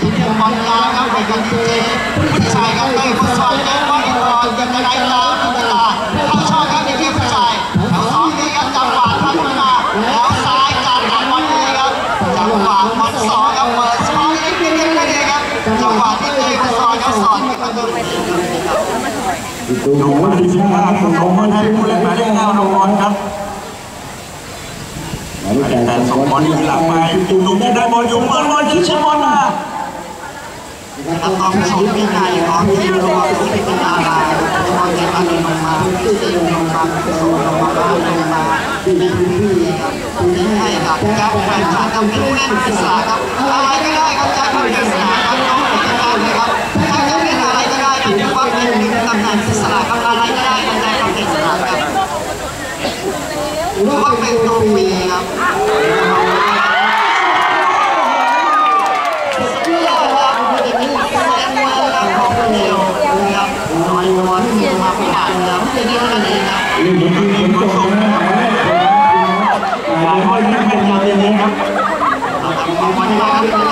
ทีมบอลยาครับเป็นกันทีผู้ชายครับเตะฟุตซอลเกมบอลบอยังไงตามตาดเข้าช่องครับทีมผู้ชายแถวสองนี้ครับจังหวะทันมาแล้วซ้ายจัดทางบอลนี้ครับจังหวะบอลสองครับเปิดช่องนี้เป็นยังไงครับจังหวะที่เตะฟุตซอลครับสอนที่คนดิมดูว่าดีมากส่งบอลให้ผู้เล่นหมายเลขห้าลงบอลครับแต่ส่งบอลอยู่หลังไปจุ่มได้บอลอยู่เปิดบอลยิงชิงบอลมา ครับต้องชมวินัยของทีมรวมที่เป็นดาราบอลจะมาลงมาที่จะลงมาส่ลงมาลงมาที่พื้นที่ครับพื้นที่ให้กับแจ็คแฟนชาติกับผู้เล่นอิสระครับอะไรก็ได้ครับจ็คเป็นอิสระครับน้องเป็นได้เลยครับแจ็คจะเล่นอะไรก็ได้ถือว่าเป็นหนึ่งตำแหน่งอิสระครับอะไรก็ได้ในแจ็คเป็นอิสระครับถือว่าเป็นตัวฟรีครับกเป็นยาวอย่างนี้ ครับ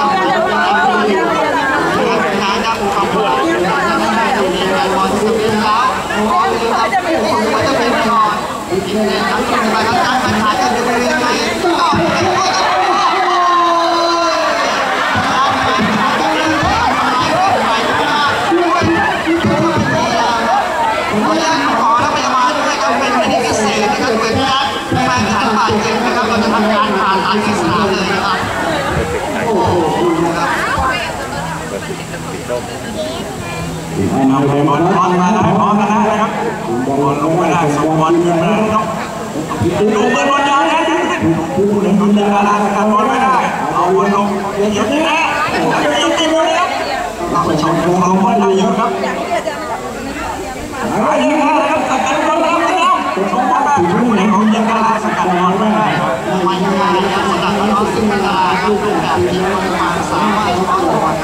เอาไปบอลบอลมาได้บอลมาได้นะครับบอลลงมาได้ส่งบอลขึ้นมาครับดูเปิดบอลยาวนะผู้เล่นบอลยวนะครับบอลไม่ได้เอาบอลลงเดี๋ยวนี้นะยังตีบอลเลยครับเราไปชมดูเราบอลได้เยอะครับอะไรยังไงครับสกัดบอลแล้วครับชมบอลได้ผู้เล่นของยังกาสกัดบอลไม่ได้มันยังไงนะสกัดน้องซึ่งเวลาลูกแบบนี้มาสามารถเข้าบอลผมเฮ้ยวปีมีของเลี้ยวมีวัฒนธรรมเดียวกังหวะการเลี้ยงสี่กับเท้าครับเวาเป็นคนที่เสียครับนั้นเป็นลายอะครับคณะกรรมารเอาครับนี้ท่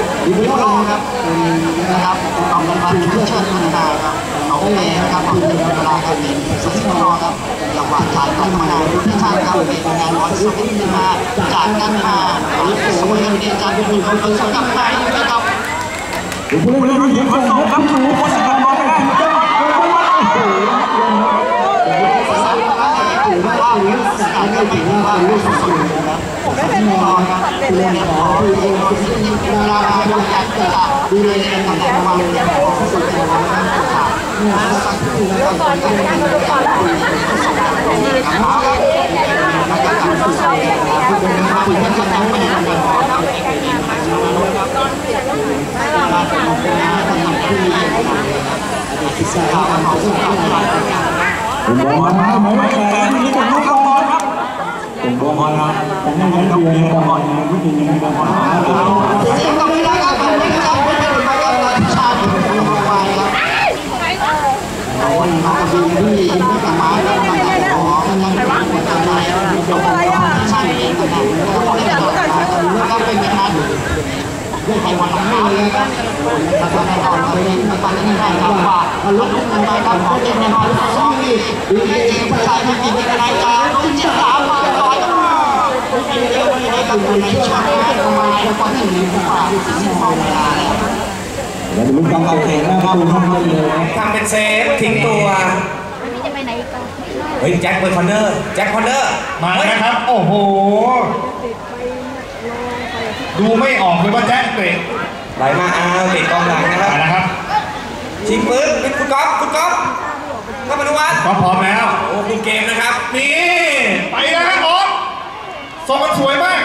ผู้ชมครับดูรายชื่อทั้งหมดห้าหมื่นะครับเพื่อที่ขอจะเป็นการขอจัดสกัดสัมผัสมีมาที่เสียมาจากเข้ามาได้ครับเอางานรู้ก็เข้าเป็นในในองก็มีเป็นเรื่องเป็นกิจกรรมการกีฬาเป็นกิจกรรมชายก็พยายามช่วยเองกับทางผู้ชายวิโรครับนะครับเอานวันเชิญเชิญคุณนาครับเอาเองนะครับเอาเป็นวลาครับเป็นสักรอครับจังหวะชายก็มานาผู้ชายครับเป็นงานร้อยสมิธมาจากกันมาสมัยนี้จะเป็นคนคนสกัดไปนะครับผู้เล่นผู้หญิงคนส่งครับผู้คนสกัดบอลไม่ได้ถูกต้องโอ้โหถือว่าสกัดก็ถือว่าลูกสุดนะครับที่นเรื่องของคือ เองที่ที่ดาราอยากจะดูแลกันต่างๆวันที่สุดในวันนั้นค่ะเมื่อสักครู่นะครับตอนที่มีการคุยกันสองคนนะครับมาครับมาจากการฝึกซ้อมนะครับที่เป็นการคุยกันจะต้องเป็นการเรียนรู้ครับมาจากการเป็นการทำที่ดีศึกษาการต่อสู้กับการแข่งขันบอลมาหมายเลขแปดนี่เป็นลูกบอลครับเป็นบอลมาผมยังไม่ต้องเรียนบอลยังไม่ถึงยังไม่ได้บอลมาจริงๆก็ไม่ได้ครับผมไม่ได้ไม่ได้มากับชาติผมไปครับเราวันนี้มาดูที่ไม่สามารถทำได้ขอมันยังไม่ได้ทำได้เราชาติเองก็ได้เราได้ต่อมาแล้วก็เป็นงาน ด้วยไทยวันละห้าเลยครับแล้วก็ในตอนนี้ในตอนนี้ได้ครับว่าลุกขึ้นมาครับเล่นในห้องซ้อมนี่ดีเจผู้ชายที่กินอะไรจ้าต้องจิตสามมาลอยมาเดี๋ยวนี้ได้กับในช่วงนี้ประมาณแล้วก็ถึงกว่าสิบโมงเวลาแล้วเราเป็นลูกกำลังเตะนะครับคุณท่านเลยทำเป็นเซฟทิ้งตัวจะไปไหนกันเฮ้ยแจ็คเบอร์คอนเนอร์แจ็คคอนเนอร์มาแล้วครับ โอ้โห ดูไม่ออกเลยว่าแจ็คเตะไหลมาอ้าวติดกองหลังนะคมารับนะครับชิงปืนเป็นคุณก๊อฟคุณก๊อฟเข้ามาดูวัดก็พร้อมแล้วโอ้คุณเกมนะครับนี่ไปแล้วครับออฟส่งมันสวยมาก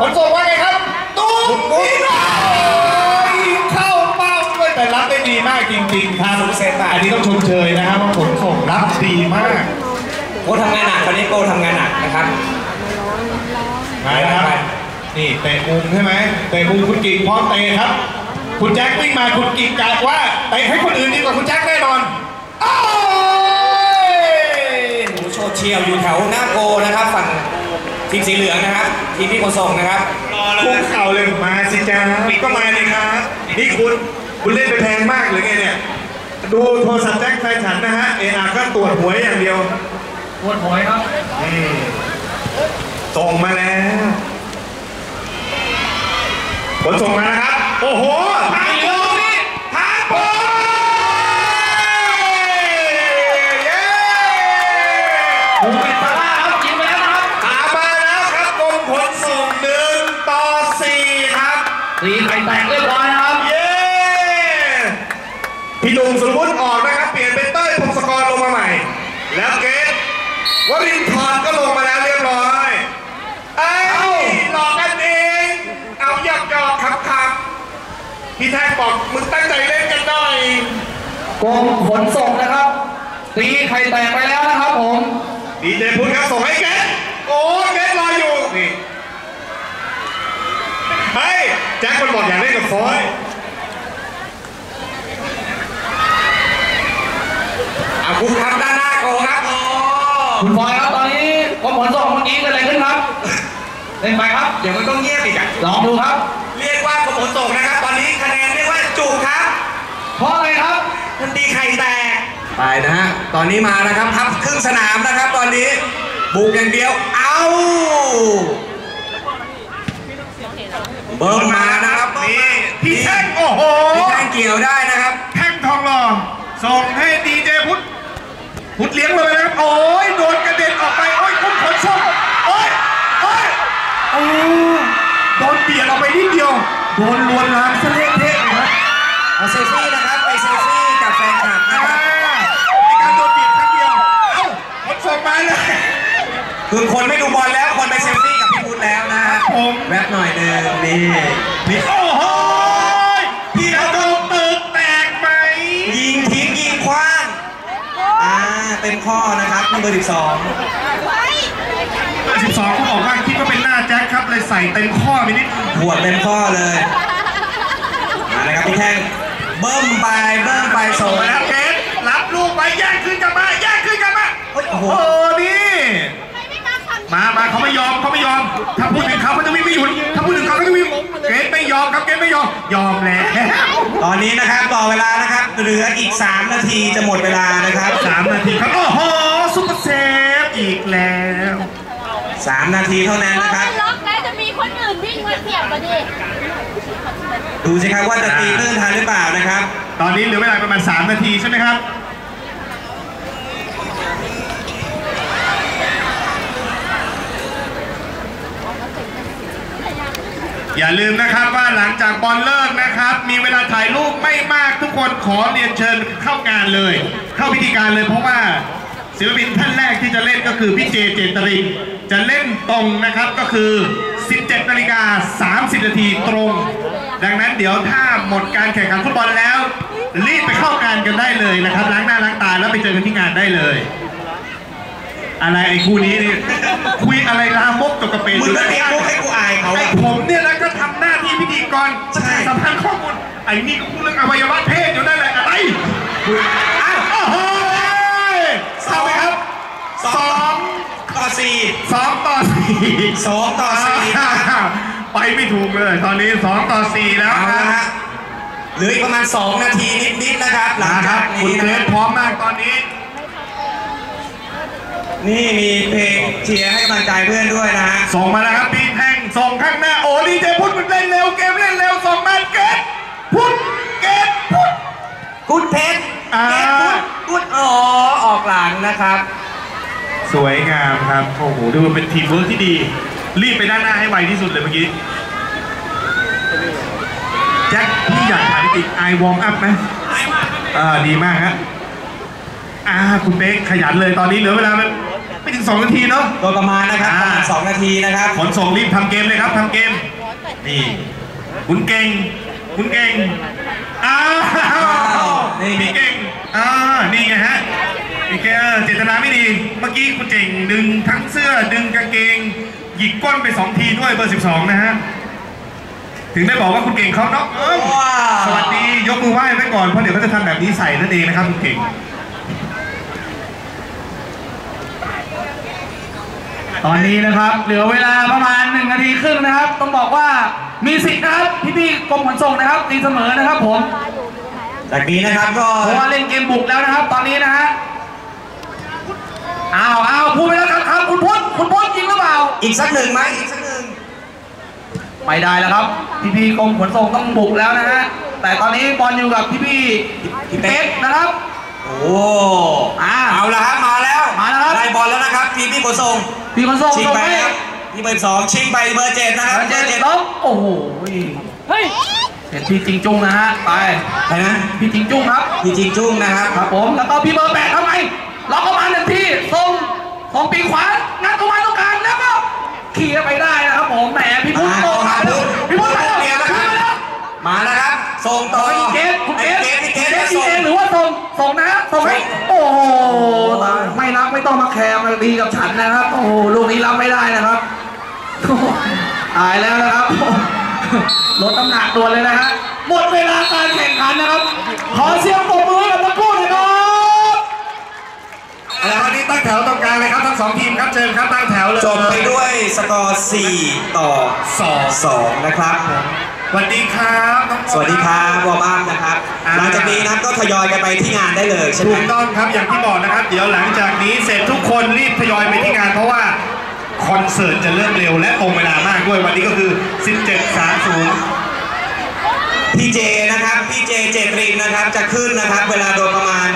ผลส่งว่าไงครับตู้มนี่เลยเข้าเป้าด้วยแต่รับได้ดีมากจริงๆครับอันนี้ต้องชมเชยนะครับว่าผลส่งรับดีมากโก้ทำงานหนักตอนนี้โก้ทำงานหนักนะครับมาแล้วครับไนี่เตะมุมใช่ไหมเตะมุมคุณกิ่งพร้อมเตะครับ คุณแจ็ควิ่งมาคุณกิ่งกะว่าเตะให้คนอื่นดีกว่าคุณแจ็คแน่นอนโอ้ยโชว์เชียวอยู่แถวหน้าโกนะครับ ฝั่งทีมสีเหลืองนะครับ ทีมพี่คนส่งนะครับคุกเข่าเลยมาสิจ้าก็มาเลยครับนี่คุณคุณเล่นไปแพงมากหรือไงเนี่ยดูโทรศัพท์แจ็คแฟนฉันนะฮะเออาก็ตรวจหวยอย่างเดียวปวดหัวครับอืมส่งมาแล้ว ผลส่งมานะครับ โอ้โหทางโปนี่ทางโปเย้หมูเป็นซาร่าครับยิงไปแล้วนะครับหามาแล้วครับกรมขนส่งหนึ่งต่อสี่ครับตีไข่แตกเรียบร้อยนะครับ เย้พี่ดุงสมมุติออกนะครับ เปลี่ยนเป็นเต้ยพงศกรลงมาใหม่ แล้วเกตวรินทร์ก็ลงมาแล้วเรียบร้อย เอ้ยหลอกกันเอง เอาหยอกหยอกขับขับพี่ แท็กบอกมึงตั้งใจเล่นกันหน่อยกรมขนส่งนะครับตีไข่แตกไปแล้วนะครับผมดีเจพุทธครับส่งให้เกตโอ้เกตรออยู่นี่เฮ้ยแจ็คมันบอกอยากเล่นกับฟอยอาคุณครับด้านหน้าโกครับคุณบอยครับตอนนี้กรมขนส่งเมื่อกี้เกิดอะไรขึ้นครับเล่นไปครับ เดี๋ยวมันก็เงียบอีกอะลองดูครับ เรียกว่ากรมขนส่งนะครับ จุกครับ เพราะอะไรครับมันตีไข่แตกไปนะฮะ ตอนนี้มานะครับพับครึ่งสนามนะครับ ตอนนี้ บุกอย่างเดียว เอาเบิร์มมานะครับนี่พี่แท่งโอ้โหพี่แท่งเกี่ยวได้นะครับ แท่งทองหล่อส่งให้ดีเจพุทธพุทธเลี้ยงเลยนะครับ โอ้ยโดนกระเด็นออกไป โอ้ยคุ้มขนส่งโอ้ยโอ้ยโอ้โดนเบียดออกไปนิดเดียว โดนลวนลามซะเละเทะเลยครับ เอาเซลฟี่นะครับไปเซลฟี่กับแฟนคลับนะอ่าครับในการโดนเบียดครั้งเดียว เอ้าขนส่งมาเลย คือคนไม่ดูบอลแล้วคนไปเซลฟี่กับพี่พุทธแล้วนะฮะผม แวบหน่อยหนึ่งนี่นี่โอ้โหพี่เอาโดนตึกแตกไหม ยิงทิ้งยิงคว้างอ่าเต็มข้อนะครับนี่เบอร์สิบสอง12เขาบอกว่าคิดว่าเป็นหน้าแจ็คครับเลยใส่เต็มข้อไปนิดนึง หัวดเต็มข้อเลยมาเลยครับพี่แท่ง เบิ้มไปเบิ้มไปส่ส่งงไปมาแล้แล้ววเกตรับลูกไปแย่งขึ้นกลับมาแย่งขึ้นกลับมาเฮ้ยโอ้โหโอ้นี่มามาเขาไม่ยอมเขาไม่ยอม ถ้าพูดถึงเขาเขาจะวิ่งไม่หยุดถ้าพูดถึงเขาเขาจะวิ่งเกตไม่ยอมครับเกตไม่ยอมยอมแล้วตอนนี้นะครับต่อเวลานะครับเหลืออีก 3 นาทีจะหมดเวลานะครับสามนาทีครับโอ้โหซุปเปอร์เซฟอีกแล้ว3นาทีเท่านั้นถ้านะครับมันล็อกแล้วจะมีคนอื่นวิ่งมาเสียบมาดิ ดูสิครับว่าจะตีคลื่นทันหรือเปล่านะครับ ตอนนี้เหลือเวลาประมาณ 3 นาทีใช่ไหมครับ อย่าลืมนะครับว่าหลังจากบอลเลิกนะครับ มีเวลาถ่ายรูปไม่มากทุกคนขอเรียนเชิญเข้างานเลย เข้าพิธีการเลยเพราะว่าศิลปินท่านแรกที่จะเล่นก็คือพี่เจเจตรินจะเล่นตรงนะครับก็คือ 17นาฬิกา30นาทีตรง ดังนั้นเดี๋ยวถ้าหมดการแข่งขันฟุตบอลแล้ว รีบไปเข้างานกันได้เลยนะครับ ล้างหน้าล้างตาแล้วไปเจอกันที่งานได้เลย อะไรไอ้คู่นี้นี่คุยอะไรลามกตกกระเปนมึงก็เตรียมมุกให้กูอายเขาไอ้ผมเนี่ยนะก็ทำหน้าที่พิธีกรประชาสัมพันธ์ข้อมูลไอ้นี่ก็พูดเรื่องอวัยวะเพศอยู่นั่นแหละอะไรอ้าวโอ้โหทราบไหมครับสองต่อสี่สองต่อสี่สองต่อสี่ ไปไม่ถูกเลย ตอนนี้สองต่อสี่แล้วเอานะละฮะเหลืออีกประมาณ 2 นาทีนิดๆนะครับ หลังนะคจารับกคุณนี้เกรนะซพร้อมมากตอนนี้ นี่มีเพลงเชียร์ให้กำลังใจเพื่อนด้วยนะฮะส่งมาแล้วครับพี่แท่งส่งข้างหน้า โอ้ดีเจพุทธมันเล่นเร็วเกมเล่นเร็วส่งมาเกตพุทธเกตพุทธ กุดเพชรอ่า เกตกุดกุดอ๋อออกหลังนะครับ สวยงามครับ โอ้โหดูมันเป็นทีมเวิร์กที่ดี รีบไปด้านหน้าให้ไวที่สุดเลยเมื่อกี้ แจ็คพี่อยากถามจริงไอวอร์มอัพไหมอ่าดีมากฮะอ่าคุณเป๊กขยันเลยตอนนี้เหลือเวลาไม่ถึง 2 นาทีเนาะโดยประมาณนะครับอ่าประมาณสองนาทีนะครับขนส่งรีบทำเกมเลยครับทำเกม นี่คุณเก่ง คุณเก่งอ้าวนี่พี่เก่งอ่านี่ไงฮะพี่เก่งเออเจตนาไม่ดี เมื่อกี้คุณเก่งดึงทั้งเสื้อดึงกางเกง หยิกก้นไปสองทีด้วยเบอร์ 12 นะฮะ ถึงได้บอกว่าคุณเก่งเขาเนาะเอ้าว้าสวัสดียกมือไหว้ไว้ก่อนเพราะเดี๋ยวเขาจะทำแบบนี้ใส่นั่นเองนะครับคุณเก่ง ตอนนี้นะครับ เหลือเวลาประมาณหนึ่งนาทีครึ่งนะครับ ต้องบอกว่ามีสิทธิ์นะครับพี่ๆกรมขนส่งนะครับตีเสมอนะครับผม จากนี้นะครับก็เพราะว่าเล่นเกมบุกแล้วนะครับ ตอนนี้นะฮะ อ้าวอ้าวพูดไปแล้วครับครับคุณพุทธคุณพุทธจริงหรือเปล่า อีกสักหนึ่งไหมอีกสักหนึ่งไม่ได้แล้วครับ พี่พี่ๆกรมขนส่งต้องบุกแล้วนะฮะแต่ตอนนี้บอลอยู่กับพี่พี่ๆพี่เป๊กนะครับ โอ้อ่าเอาละครับมาแล้วมาแล้วครับได้บอลแล้วนะครับทีมพี่ขนส่งพี่ขนส่งชิงส่งไปให้นะครับที่เบอร์สองชิงไปเบอร์เจ็ดนะครับเจนล็อกโอ้โหเฮ้ยเห็นพี่จริงจุ้งนะฮะไปใครนะพี่จริงจุ้งครับพี่จิงจุ้งนะครับครับผมแล้วก็พี่เบอร์แปดทำไม ล็อกเข้ามาหนึ่งทีส่งส่งปีกขวางัดเข้ามาตรงกลางแล้วก็ขี่ไปได้นะครับผมแหมพี่พุทธมาโตมามาแล้วพุทธพี่พุทธมาแล้วเดียวนะคขึ้รับนมาแล้วมาแล้วครับส่งต่อเกสคุณเกสเกสพี่เกเกสสส่งเองหรือว่าส่งส่งนะฮะส่งให้โอ้โหตายไม่รับไม่ต้องมาแคร์มาดีกับฉันนะครับโอ้โหลูกนี้รับไม่ได้นะครับโอ้โหตายแล้วนะครับลดน้ำหนักตัวเลยนะฮะหมดเวลาการแข่งขันนะครับ ขอเสียงปรบมือให้กับทั้งคู่หน่อยครับ แล้ววันนี้ตั้งแถวตรงกลางเลยครับทั้งสองทีมครับเชิญครับตั้งแถวเลยจบไปด้วยสกอร์ 4 ต่อสอง2นะครับ สวัสดีครับน้องสวัสดีครับวอร์มอัพนะครับอ่าหลังจากนี้นะครับก็ทยอยกันไปที่งานได้เลยใช่ไหถูมกต้องครับอย่างที่บอกนะครับ เดี๋ยวหลังจากนี้เสร็จทุกคนรีบทยอยไปที่งานเพราะว่าคอนเสิร์ตจะเริ่มเร็วและตรงเวลามากด้วยวันนี้ก็คือ 17.30พี่เจนะครับ พี่เจเจตรินนะครับ จะขึ้นนะครับ เวลาโดยประมาณ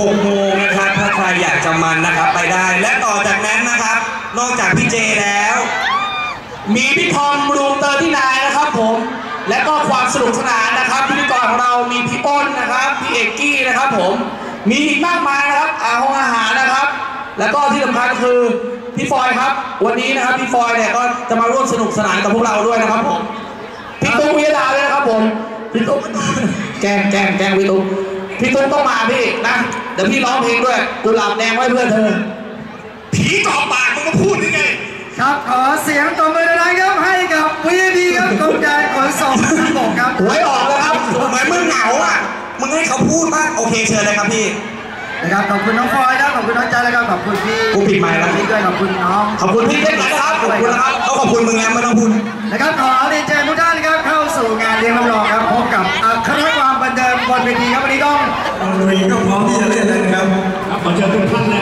6โมงนะครับถ้าใครอยากจะมันนะครับไปได้ และต่อจากนั้นนะครับ นอกจากพี่เจแล้ว มีพี่ทอมรูมเตอร์ที่นายนะครับผม และก็ความสนุกสนานนะครับพิธีกรของเรามีพี่อ้นนะครับพี่เอกกี้นะครับผม มีอีกมากมายนะครับอาหองอาหารนะครับ แล้วก็ที่สำคัญก็คือพี่ฟอยครับ วันนี้นะครับพี่ฟอยเนี่ยก็จะมาร่วมสนุกสนานกับพวกเราด้วยนะครับผมพี่ตุ้งวิยดาด้วยนะครับผมพี่ตุ้งแกงแกงแกงพี่ตุ้งพี่ตุ้งต้องมาพี่นะ เดี๋ยวพี่ร้องเพลงด้วยกุหลาบแดงไว้เพื่อเธอ ผีเกาะปากมึงก็พูดยังไง ครับขอเสียงตบมือดังๆครับให้กับ VIP ครับกรมการขนส่งทางบกครับหวยออกแล้วครับเหมือนมึงเหงาอะมึงให้เขาพูดบ้างโอเคเชิญเลยครับพี่นะครับขอบคุณน้องฟอยครับขอบคุณน้องใจแล้วก็ขอบคุณพี่กูปิดไมค์แล้วพี่ด้วยขอบคุณน้องขอบคุณพี่เจนะครับขอบคุณนะครับเขาขอบคุณมึงแล้วไม่ต้องพูดนะครับขอเรียนเชิญทุกท่านครับเข้าสู่งานเลี้ยงรับรองครับพบกับอัครความ บันเทิงบนเวทีครับวันนี้ต้องลุยก็พร้อมที่จะเล่นแล้วนะครับขอเชิญทุกท่านเลย